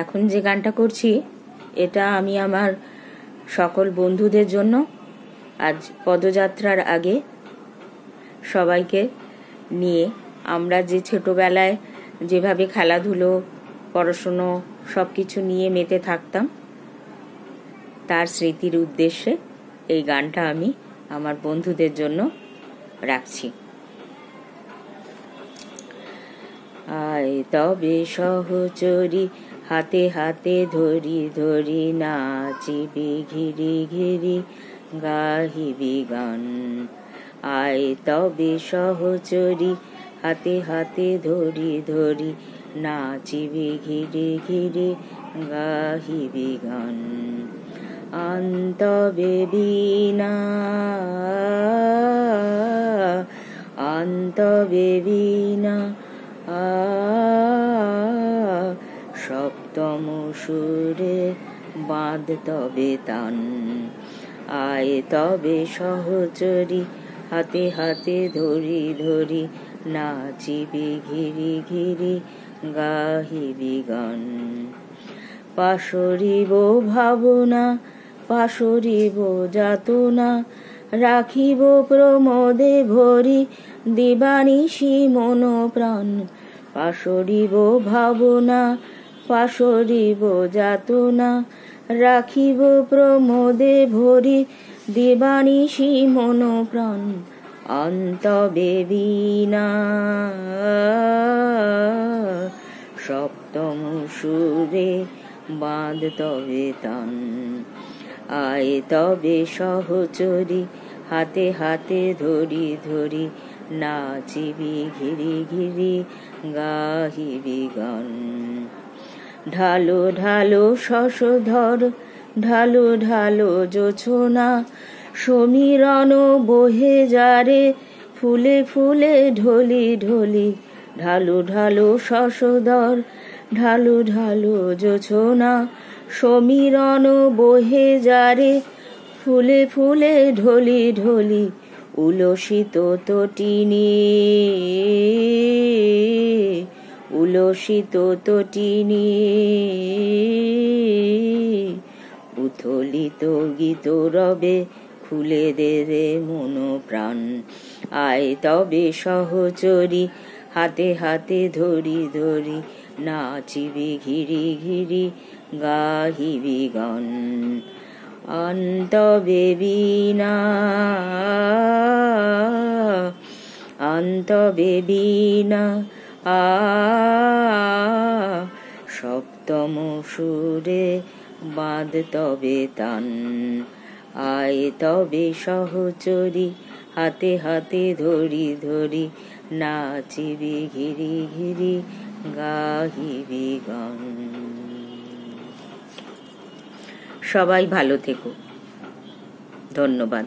এখন যে গানটা করছি, এটা আমি আমার সকল বন্ধুদের জন্য আজ পদযাত্রার আগে সবাইকে নিয়ে আমরা যে ছোটবেলায় যেভাবে খেলাধুলো, পড়াশুনো সব কিছু নিয়ে মেতে থাকতাম, তার স্মৃতির উদ্দেশ্যে এই গানটা আমি আমার বন্ধুদের জন্য রাখছি। আয় তবে সহচরি হাতে হাতে ধরি ধরি নাচিবি ঘিরি ঘিরি গাহিবি গান। আয় তবে সহচরি, হাতে হাতে ধরি ধরি নাচিবি ঘিরি ঘিরি গাহিবি গান। অন্তবে বীণা অন্তবে বীণা আ সপ্তম সুরে বাঁধ তবে তান। আয় তবে সহচরি, হাতে হাতে ধরি ধরি, নাচিবি ঘিরি ঘিরি গাহিবি গান। পাশরিব ভাবনা, পাশরিব যাতনা, রাখিব প্রমোদে ভরি দিবানিশি মন প্রাণ পাশরিব ভাবনা পাশরিব যাতনা, রাখিব প্রমোদে ভরি দিবানিশি মন প্রাণ, অন্তবে বীণা সপ্তম সুরে বাঁধ তবে তান, আয় তবে সহচরি, হাতে হাতে ধরি ধরি নাচিবি ঘিরি ঘিরি, গাহিবি গান। ঢালো ঢালো শশধর, ঢালো ঢালো জোছনা, সমীরণ বহে যারে, ফুলে ফুলে ঢলি ঢলি, ঢালু ঢালু শশধর, ঢালু ঢালু জোছনা, সমীরণ বহে যারে, ফুলে ফুলে ঢলি ঢলি, উলসিত তটিনী। উলসিত তটিনী। উথলিত গীত রবে খুলে দে রে মন প্রাণ আয় তবে সহচরি, হাতে হাতে ধরি ধরি, নাচিবি ঘিরি ঘিরি, গাহিবি গান। অন্তবে বীণা অন্তবে বীণা আ, সপ্তম সুরে বাঁধ তবে তান। আয় তবে সহচরি, হাতে হাতে ধরি ধরি, নাচিবি ঘিরি ঘিরি, গাহিবি গান। সবাই ভালো থেকো। ধন্যবাদ।